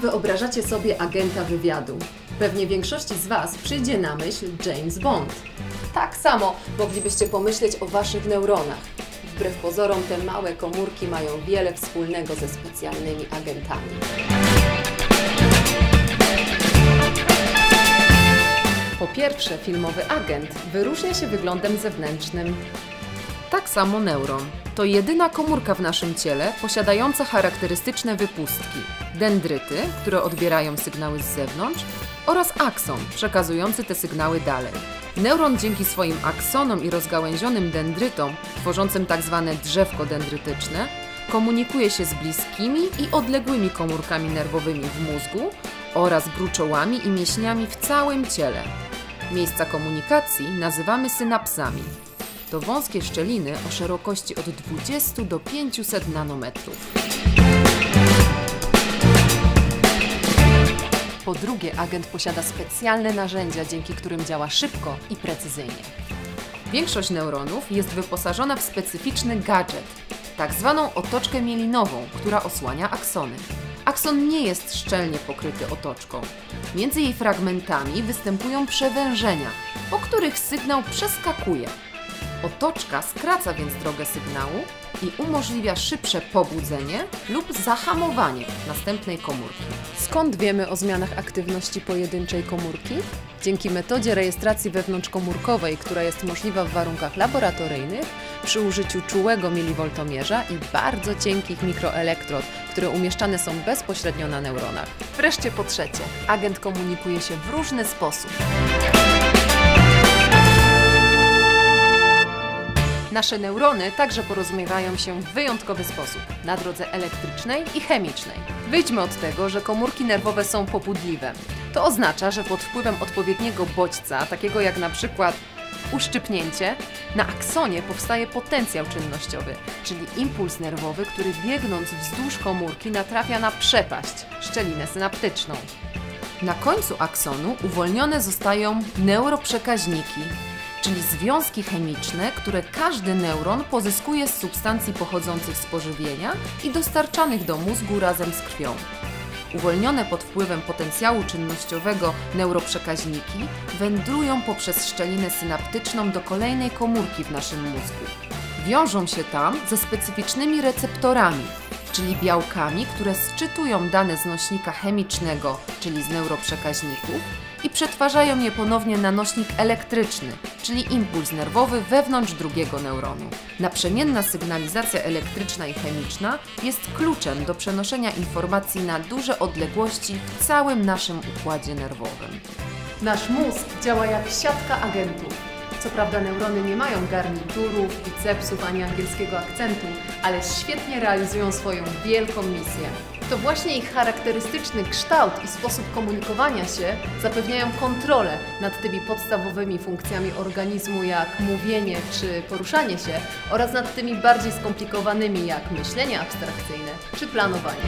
wyobrażacie sobie agenta wywiadu? Pewnie większości z Was przyjdzie na myśl James Bond. Tak samo moglibyście pomyśleć o Waszych neuronach. Wbrew pozorom te małe komórki mają wiele wspólnego ze specjalnymi agentami. Po pierwsze, filmowy agent wyróżnia się wyglądem zewnętrznym. Tak samo neuron. To jedyna komórka w naszym ciele posiadająca charakterystyczne wypustki, dendryty, które odbierają sygnały z zewnątrz, oraz akson, przekazujący te sygnały dalej. Neuron dzięki swoim aksonom i rozgałęzionym dendrytom, tworzącym tzw. drzewko dendrytyczne, komunikuje się z bliskimi i odległymi komórkami nerwowymi w mózgu oraz gruczołami i mięśniami w całym ciele. Miejsca komunikacji nazywamy synapsami. To wąskie szczeliny o szerokości od 20 do 500 nanometrów. Po drugie, agent posiada specjalne narzędzia, dzięki którym działa szybko i precyzyjnie. Większość neuronów jest wyposażona w specyficzny gadżet, tak zwaną otoczkę mielinową, która osłania aksony. Akson nie jest szczelnie pokryty otoczką. Między jej fragmentami występują przewężenia, po których sygnał przeskakuje. Otoczka skraca więc drogę sygnału i umożliwia szybsze pobudzenie lub zahamowanie następnej komórki. Skąd wiemy o zmianach aktywności pojedynczej komórki? Dzięki metodzie rejestracji wewnątrzkomórkowej, która jest możliwa w warunkach laboratoryjnych, przy użyciu czułego milivoltomierza i bardzo cienkich mikroelektrod, które umieszczane są bezpośrednio na neuronach. Wreszcie po trzecie, agent komunikuje się w różny sposób. Nasze neurony także porozumiewają się w wyjątkowy sposób, na drodze elektrycznej i chemicznej. Wyjdźmy od tego, że komórki nerwowe są pobudliwe. To oznacza, że pod wpływem odpowiedniego bodźca, takiego jak na przykład uszczypnięcie, na aksonie powstaje potencjał czynnościowy, czyli impuls nerwowy, który biegnąc wzdłuż komórki natrafia na przepaść, szczelinę synaptyczną. Na końcu aksonu uwolnione zostają neuroprzekaźniki, czyli związki chemiczne, które każdy neuron pozyskuje z substancji pochodzących z pożywienia i dostarczanych do mózgu razem z krwią. Uwolnione pod wpływem potencjału czynnościowego neuroprzekaźniki wędrują poprzez szczelinę synaptyczną do kolejnej komórki w naszym mózgu. Wiążą się tam ze specyficznymi receptorami, czyli białkami, które sczytują dane z nośnika chemicznego, czyli z neuroprzekaźników, i przetwarzają je ponownie na nośnik elektryczny, czyli impuls nerwowy wewnątrz drugiego neuronu. Naprzemienna sygnalizacja elektryczna i chemiczna jest kluczem do przenoszenia informacji na duże odległości w całym naszym układzie nerwowym. Nasz mózg działa jak siatka agentów. Co prawda neurony nie mają garniturów, bicepsów ani angielskiego akcentu, ale świetnie realizują swoją wielką misję. To właśnie ich charakterystyczny kształt i sposób komunikowania się zapewniają kontrolę nad tymi podstawowymi funkcjami organizmu, jak mówienie czy poruszanie się, oraz nad tymi bardziej skomplikowanymi, jak myślenie abstrakcyjne czy planowanie.